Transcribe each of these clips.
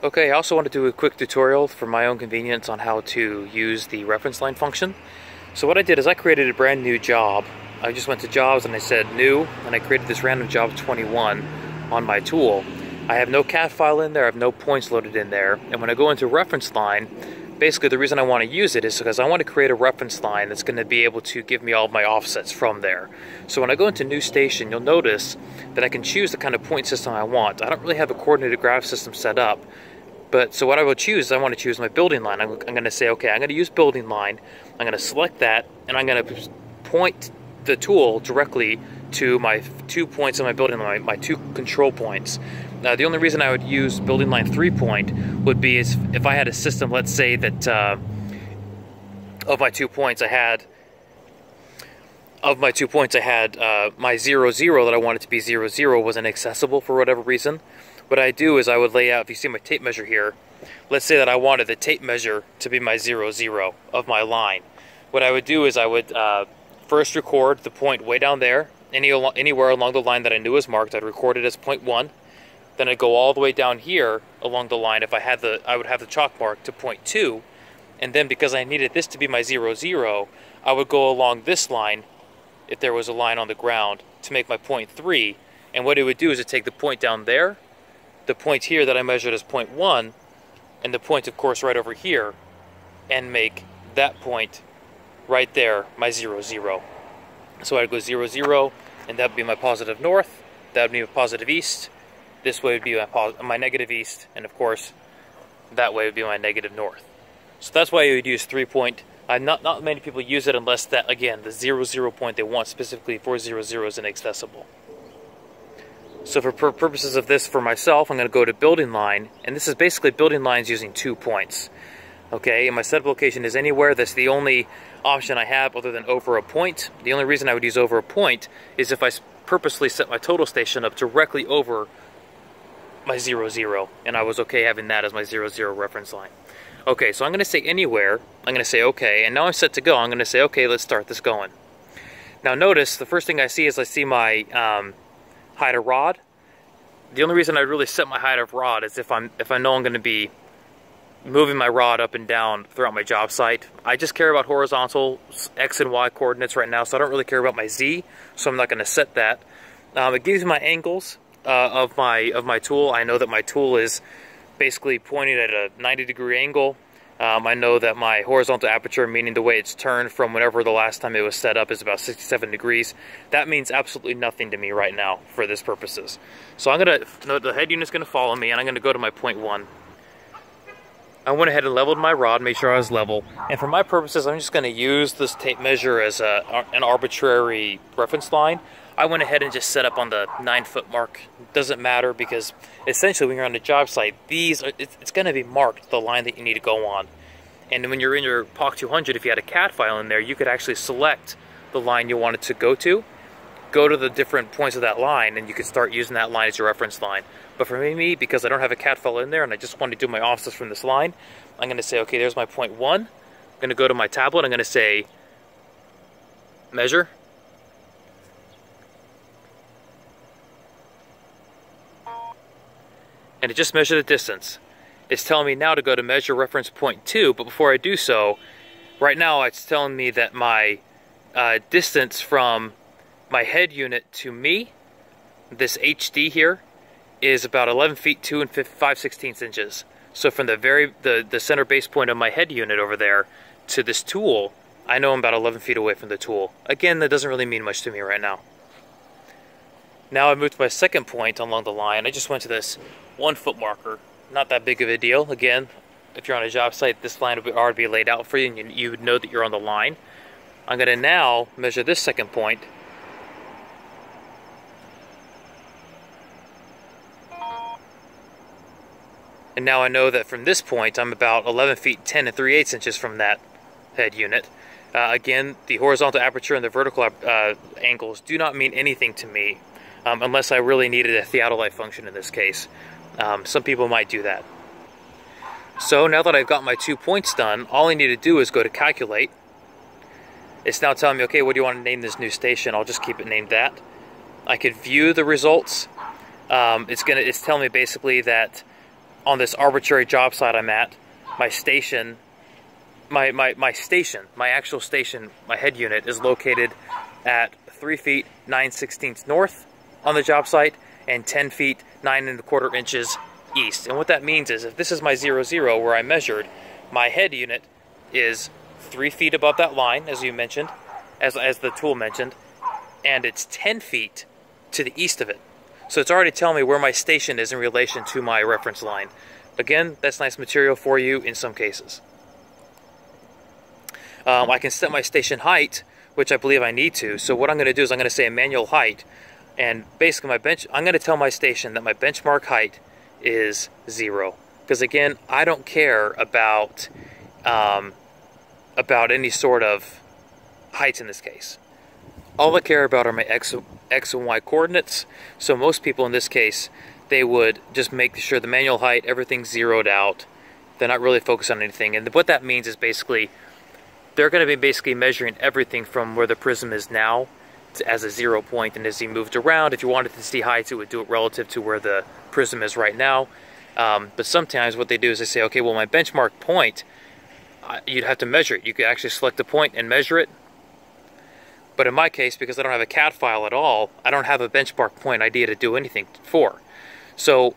Okay, I also want to do a quick tutorial for my own convenience on how to use the reference line function. So what I did is I created a brand new job. I just went to jobs and I said new, and I created this random job 21 on my tool. I have no CAD file in there, I have no points loaded in there, and when I go into reference line, basically the reason I want to use it is because I want to create a reference line that's going to be able to give me all of my offsets from there. So when I go into new station, you'll notice that I can choose the kind of point system I want. I don't really have a coordinated graph system set up, but so what I will choose is I want to choose my building line. I'm, I'm going to say, okay, I'm going to use building line. I'm going to select that, and I'm going to point the tool directly to my two points on my building line, my two control points. Now, the only reason I would use building line three point would be is if I had a system, let's say that uh, of my two points I had of my two points I had uh, my zero zero that I wanted to be zero zero wasn't accessible for whatever reason. What I do is I would lay out, if you see my tape measure here, let's say that I wanted the tape measure to be my zero zero of my line. What I would do is I would uh, first record the point way down there, any anywhere along the line that I knew was marked, I'd record it as point one then I'd go all the way down here along the line. If I had the, I would have the chalk mark to point two. And then because I needed this to be my zero zero, I would go along this line, if there was a line on the ground, to make my point three. And what it would do is it take the point down there, the point here that I measured as point one, and the point, of course, right over here, and make that point right there my zero zero. So I'd go zero zero, and that'd be my positive north, that'd be my positive east, this way would be my, my negative east, and of course, that way would be my negative north. So that's why you would use three point. Uh, not, not many people use it unless that, again, the zero zero point they want specifically for zero zero is inaccessible. So for pur purposes of this for myself, I'm going to go to building line, and this is basically building lines using two points. Okay, and my setup location is anywhere. That's the only option I have other than over a point. The only reason I would use over a point is if I purposely set my total station up directly over my zero zero, and I was okay having that as my zero zero reference line. Okay, so I'm going to say anywhere. I'm going to say okay, and now I'm set to go. I'm going to say okay, let's start this going. Now notice the first thing I see is I see my um, height of rod. The only reason I really set my height of rod is if I'm if I know I'm going to be moving my rod up and down throughout my job site. I just care about horizontal X and Y coordinates right now, so I don't really care about my Z, so I'm not going to set that. Um, it gives me my angles uh, of my of my tool. I know that my tool is basically pointing at a 90 degree angle. Um, I know that my horizontal aperture, meaning the way it's turned from whenever the last time it was set up, is about 67 degrees. That means absolutely nothing to me right now for this purposes. So I'm gonna, the head unit's gonna follow me, and I'm gonna go to my point one. I went ahead and leveled my rod, made sure I was level. And for my purposes, I'm just gonna use this tape measure as a, an arbitrary reference line. I went ahead and just set up on the nine foot mark. Doesn't matter because essentially when you're on a job site, these are, it's, to be marked the line that you need to go on. And when you're in your POC 200, if you had a CAD file in there, you could actually select the line you wanted to go to, go to the different points of that line, and you could start using that line as your reference line. But for me, because I don't have a CAD file in there and I just want to do my offsets from this line, I'm going to say, okay, there's my point one. I'm going to go to my tablet. I'm going to say measure and it just measured the distance. It's telling me now to go to measure reference point 2, but before I do so, right now it's telling me that my uh, distance from my head unit to me, this HD here, is about 11 feet 2 and 5 sixteenths inches. So from the very the, the center base point of my head unit over there to this tool, I know I'm about 11 feet away from the tool. Again, that doesn't really mean much to me right now. Now I moved to my second point along the line. I just went to this one foot marker. Not that big of a deal. Again, if you're on a job site, this line would already be laid out for you and you, would know that you're on the line. I'm going to now measure this second point. And now I know that from this point, I'm about 11 feet 10 and 3 8 inches from that head unit. Uh, again, the horizontal aperture and the vertical uh, angles do not mean anything to me um, unless I really needed a theodolite function in this case. Um, some people might do that. So now that I've got my two points done, all I need to do is go to calculate. It's now telling me, okay, what do you want to name this new station? I'll just keep it named that. I could view the results. Um, it's gonna, it's telling me basically that on this arbitrary job site I'm at, my station, my, my, my station, my actual station, my head unit is located at 3 feet 9 sixteenths north on the job site and 10 feet 9 and a quarter inches east. And what that means is if this is my zero zero where I measured, my head unit is 3 feet above that line, as you mentioned, as, as the tool mentioned, and it's 10 feet to the east of it. So it's already telling me where my station is in relation to my reference line. Again, that's nice material for you in some cases. Um, I can set my station height, which I believe I need to. So what I'm going to do is I'm going to say a manual height, and basically my bench, I'm going to tell my station that my benchmark height is zero. Because again, I don't care about um, about any sort of heights in this case. All I care about are my x, x and y coordinates. So most people in this case, they would just make sure the manual height, everything's zeroed out. They're not really focused on anything. And what that means is basically, they're going to be basically measuring everything from where the prism is now as a zero. And as he moved around, if you wanted to see heights, it would do it relative to where the prism is right now. Um, but sometimes what they do is they say, okay, well, my benchmark point, uh, you'd have to measure it. You could actually select a point and measure it, but in my case, because I don't have a CAD file at all, I don't have a benchmark point idea to do anything for. So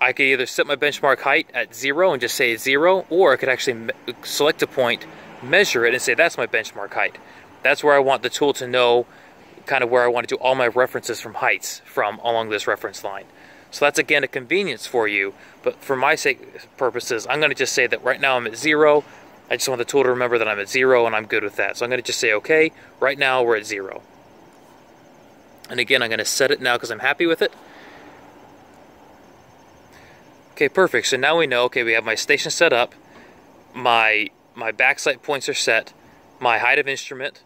I could either set my benchmark height at zero and just say zero, or I could actually select a point, measure it, and say that's my benchmark height. That's where I want the tool to know kind of where I want to do all my references from heights from along this reference line. So that's again a convenience for you, but for my sake purposes, I'm going to just say that right now I'm at zero, I just want the tool to remember that I'm at zero and I'm good with that. So I'm going to just say, okay, right now we're at zero. And again, I'm going to set it now because I'm happy with it. Okay, perfect. So now we know, okay, we have my station set up. My, my backside points are set. My height of instrument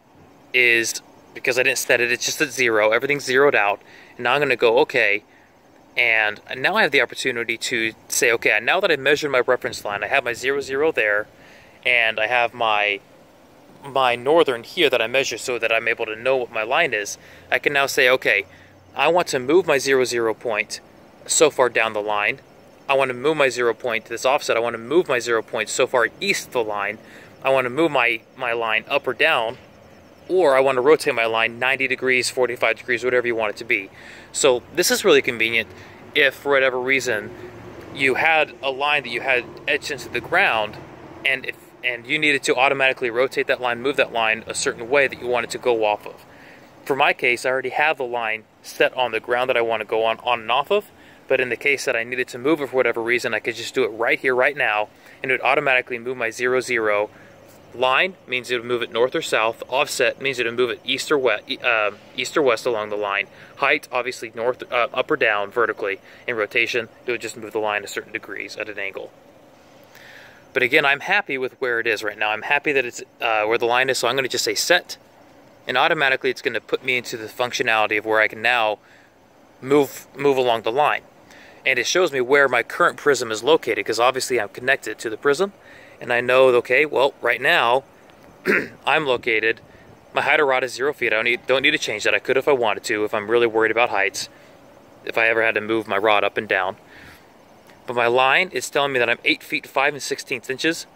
is, because I didn't set it, it's just at zero. Everything's zeroed out. And now I'm going to go, okay, and now I have the opportunity to say, okay, now that I've measured my reference line, I have my zero, zero there, and I have my my northern here that I measure so that I'm able to know what my line is, I can now say, okay, I want to move my zero zero point so far down the line. I want to move my zero point to this offset. I want to move my zero point so far east of the line. I want to move my, my line up or down, or I want to rotate my line 90 degrees, 45 degrees, whatever you want it to be. So this is really convenient if, for whatever reason, you had a line that you had etched into the ground, and if and you needed to automatically rotate that line, move that line a certain way that you wanted to go off of. For my case, I already have the line set on the ground that I want to go on, on and off of, but in the case that I needed to move it for whatever reason, I could just do it right here, right now, and it would automatically move my zero zero. Line means it would move it north or south. Offset means it would move it east or west, uh, east or west along the line. Height, obviously north, uh, up or down vertically. In rotation, it would just move the line a certain degrees at an angle. But again, I'm happy with where it is right now. I'm happy that it's uh, where the line is, so I'm going to just say set, and automatically it's going to put me into the functionality of where I can now move move along the line. And it shows me where my current prism is located, because obviously I'm connected to the prism, and I know, okay, well, right now, I'm located, my height of rod is zero feet. I don't need, don't need to change that. I could if I wanted to, if I'm really worried about heights, if I ever had to move my rod up and down. But my line is telling me that I'm 8 feet 5 and 16 inches,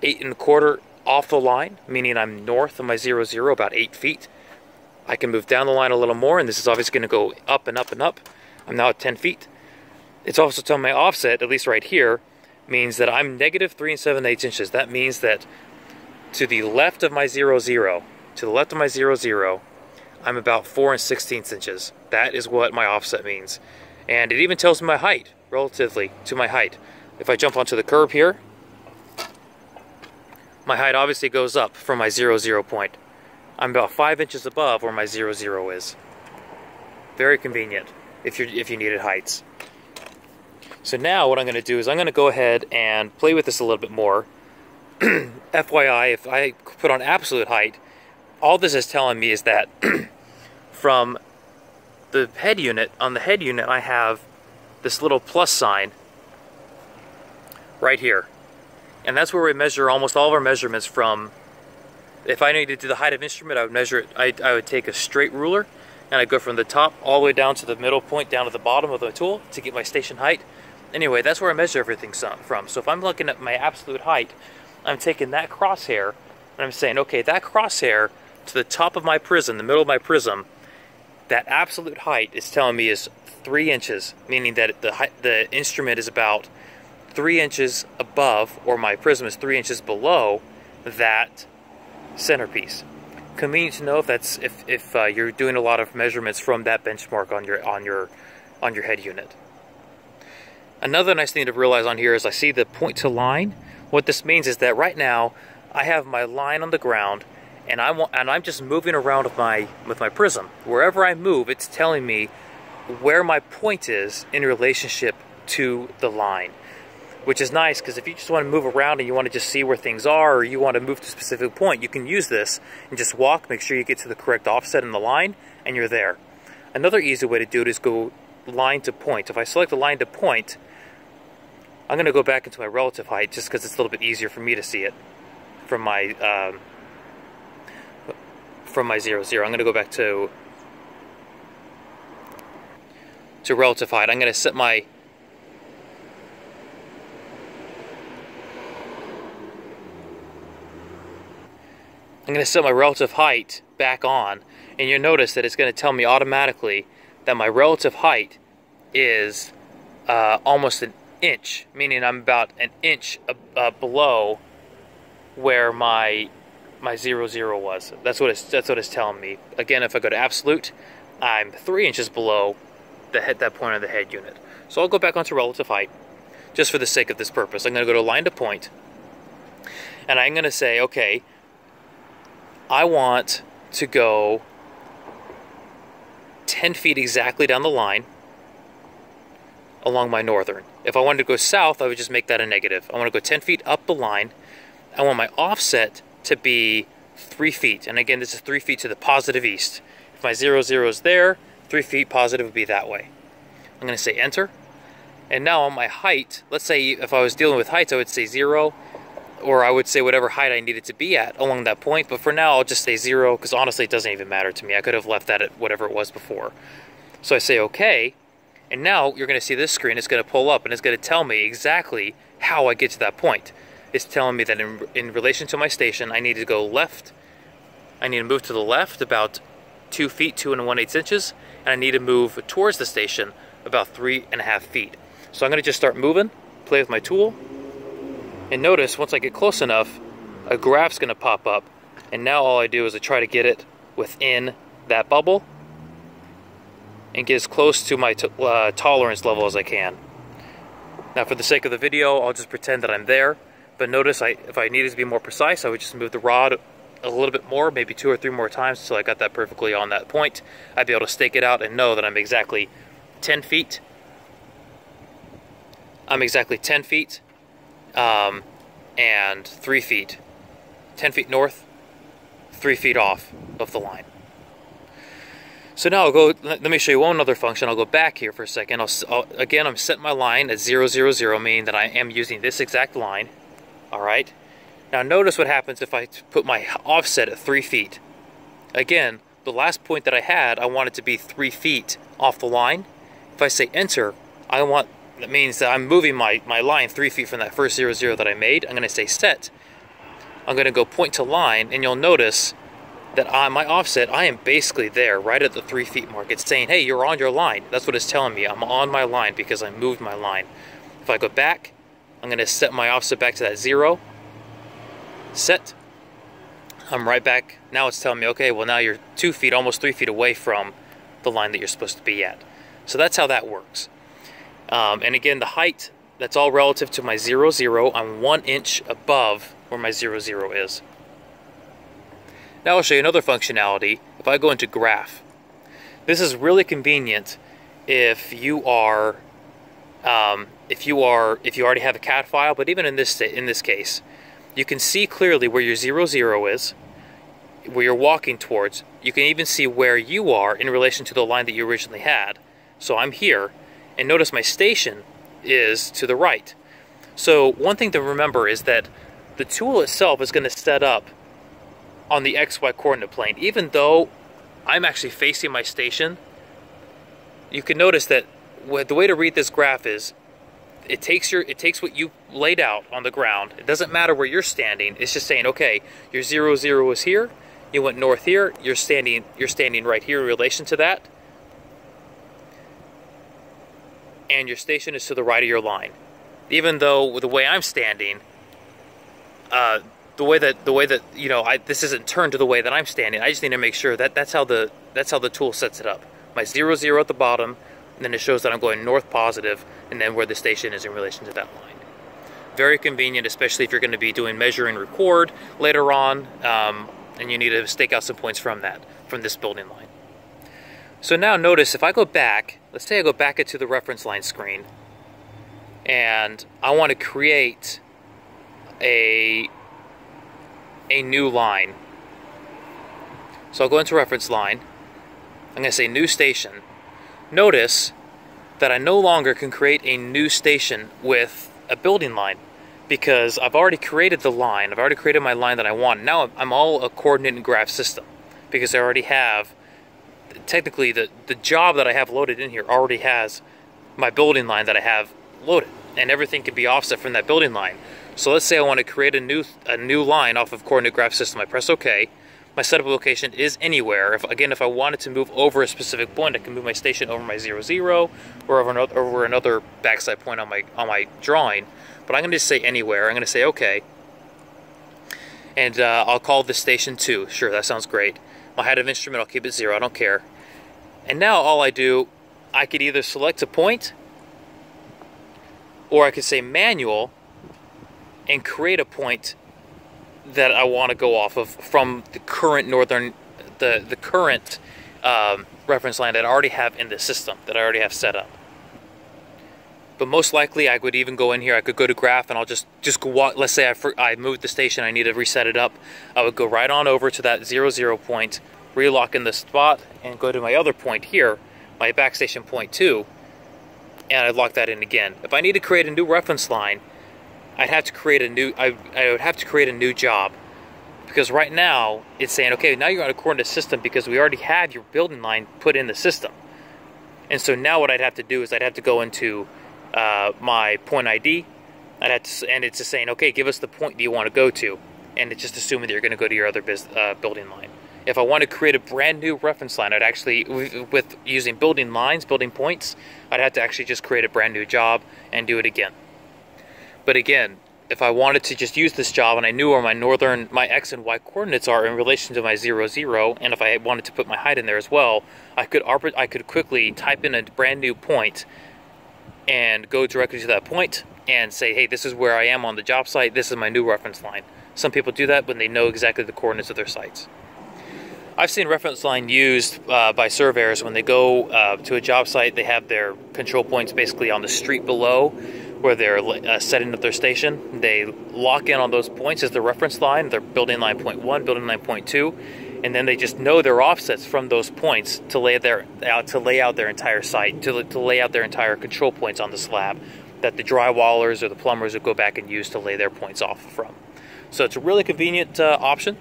8 and a quarter off the line, meaning I'm north of my 0, 0, about 8 feet. I can move down the line a little more, and this is obviously going to go up and up and up. I'm now at 10 feet. It's also telling my offset, at least right here, means that I'm negative 3 and 7 eighths inches. That means that to the left of my 0, 0, to the left of my 0, 0, I'm about 4 and 16 inches. That is what my offset means. And it even tells me my height relatively to my height. If I jump onto the curb here, my height obviously goes up from my zero zero point. I'm about five inches above where my zero zero is. Very convenient if you if you needed heights. So now what I'm going to do is I'm going to go ahead and play with this a little bit more. FYI, if I put on absolute height, all this is telling me is that from the head unit, on the head unit I have this little plus sign right here. And that's where we measure almost all of our measurements from. If I needed to do the height of instrument, I would measure it, I, I would take a straight ruler and I'd go from the top all the way down to the middle point, down to the bottom of the tool to get my station height. Anyway, that's where I measure everything from. So if I'm looking at my absolute height, I'm taking that crosshair and I'm saying, okay, that crosshair to the top of my prism, the middle of my prism, that absolute height is telling me is three inches, meaning that the the instrument is about three inches above, or my prism is three inches below that centerpiece. Convenient to know if that's if, if uh, you're doing a lot of measurements from that benchmark on your on your on your head unit. Another nice thing to realize on here is I see the point to line. What this means is that right now I have my line on the ground and I'm and I'm just moving around with my with my prism. Wherever I move, it's telling me where my point is in relationship to the line, which is nice because if you just want to move around and you want to just see where things are, or you want to move to a specific point, you can use this and just walk. Make sure you get to the correct offset in the line, and you're there. Another easy way to do it is go line to point. If I select the line to point, I'm going to go back into my relative height just because it's a little bit easier for me to see it from my um, from my zero zero. I'm going to go back to to relative height. I'm going to set my I'm going to set my relative height back on and you'll notice that it's going to tell me automatically that my relative height is uh, almost an inch, meaning I'm about an inch uh, below where my my zero zero was. That's what it's that's what it's telling me. Again, if I go to absolute, I'm three inches below the head that point of the head unit. So I'll go back onto relative height, just for the sake of this purpose. I'm going to go to line to point, and I'm going to say, okay, I want to go 10 feet exactly down the line along my northern. If I wanted to go south, I would just make that a negative. I want to go 10 feet up the line. I want my offset to be three feet. And again, this is three feet to the positive east. If my zero zero is there, three feet positive would be that way. I'm going to say enter. And now on my height, let's say if I was dealing with heights, I would say zero, or I would say whatever height I needed to be at along that point. But for now, I'll just say zero, because honestly, it doesn't even matter to me. I could have left that at whatever it was before. So I say okay, and now you're going to see this screen, it's going to pull up, and it's going to tell me exactly how I get to that point It's telling me that in, in relation to my station, I need to go left. I need to move to the left about two feet, two and one eighth inches, and I need to move towards the station about three and a half feet. So I'm gonna just start moving, play with my tool, and notice once I get close enough, a graph's gonna pop up, and now all I do is I try to get it within that bubble and get as close to my uh, tolerance level as I can. Now for the sake of the video, I'll just pretend that I'm there. But notice I, if I needed to be more precise, I would just move the rod a little bit more, maybe two or three more times until I got that perfectly on that point. I'd be able to stake it out and know that I'm exactly 10 feet. I'm exactly 10 feet um, and 3 feet. 10 feet north, 3 feet off of the line. So now I'll go, let me show you one other function. I'll go back here for a second. I'll, I'll, again, I'm setting my line at 000, meaning that I am using this exact line all right? Now notice what happens if I put my offset at three feet. Again, the last point that I had, I want it to be three feet off the line. If I say enter, I want, that means that I'm moving my, my line three feet from that first zero zero that I made. I'm gonna say set. I'm gonna go point to line, and you'll notice that on my offset, I am basically there, right at the three feet mark. It's saying, hey, you're on your line. That's what it's telling me. I'm on my line because I moved my line. If I go back, I'm going to set my offset back to that zero. Set. I'm right back. Now it's telling me, okay, well now you're two feet, almost three feet away from the line that you're supposed to be at. So that's how that works. Um, and again, the height, that's all relative to my zero, zero. I'm one inch above where my zero, zero is. Now I'll show you another functionality. If I go into graph, this is really convenient if you are um, if you are if you already have a CAD file, but even in this in this case, you can see clearly where your zero zero is, where you're walking towards. You can even see where you are in relation to the line that you originally had. So I'm here, and notice my station is to the right. So one thing to remember is that the tool itself is going to set up on the XY coordinate plane. Even though I'm actually facing my station, you can notice that the way to read this graph is it takes your it takes what you laid out on the ground. It doesn't matter where you're standing. It's just saying, okay, your zero zero is here. You went north here. You're standing you're standing right here in relation to that. And your station is to the right of your line. Even though with the way I'm standing, uh, the way that the way that you know I, this isn't turned to the way that I'm standing. I just need to make sure that that's how the that's how the tool sets it up. My zero zero at the bottom, and then it shows that I'm going north positive, and then where the station is in relation to that line. Very convenient, especially if you're going to be doing measure and record later on, um, and you need to stake out some points from that from this building line. So now notice if I go back, let's say I go back into the reference line screen, and I want to create a a new line. So I'll go into reference line. I'm going to say new station. Notice that I no longer can create a new station with a building line because I've already created the line. I've already created my line that I want. Now I'm all a coordinate and graph system because I already have technically the, the job that I have loaded in here already has my building line that I have loaded and everything can be offset from that building line. So let's say I want to create a new a new line off of coordinate graph system. I press OK. My setup location is anywhere. If again, if I wanted to move over a specific point, I can move my station over my zero zero or over another, over another backside point on my on my drawing. But I'm going to just say anywhere. I'm going to say OK, and uh, I'll call this station two. Sure, that sounds great. My head of instrument, I'll keep it zero. I don't care. And now all I do, I could either select a point, or I could say manual and create a point that I want to go off of from the current northern, the the current um, reference line that I already have in the system that I already have set up. But most likely, I would even go in here. I could go to graph, and I'll just just go. Let's say I I moved the station. I need to reset it up. I would go right on over to that zero zero point, relock in this spot, and go to my other point here, my backstation point two, and I'd lock that in again. If I need to create a new reference line, I'd have to create a new I, I would have to create a new job. Because right now it's saying okay now you're on a coordinate system because we already have your building line put in the system. And so now what I'd have to do is I'd have to go into uh, my point ID I'd have to, and it's just saying okay give us the point that you want to go to. And it's just assuming that you're going to go to your other uh, building line if I want to create a brand new reference line I'd actually with using building lines building points I'd have to actually just create a brand new job and do it again but again, if I wanted to just use this job and I knew where my northern, my x and y coordinates are in relation to my zero zero, and if I wanted to put my height in there as well, I could I could quickly type in a brand new point and go directly to that point and say, hey, this is where I am on the job site. This is my new reference line. Some people do that when they know exactly the coordinates of their sites. I've seen reference line used uh, by surveyors when they go uh, to a job site. They have their control points basically on the street below where they're uh, setting up their station. They lock in on those points as the reference line, They're building line point one, building line point two, and then they just know their offsets from those points to lay their out to lay out their entire site, to, to lay out their entire control points on the slab that the drywallers or the plumbers would go back and use to lay their points off from. So it's a really convenient uh, option,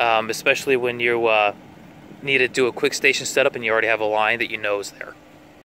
um, especially when you uh, need to do a quick station setup and you already have a line that you know is there.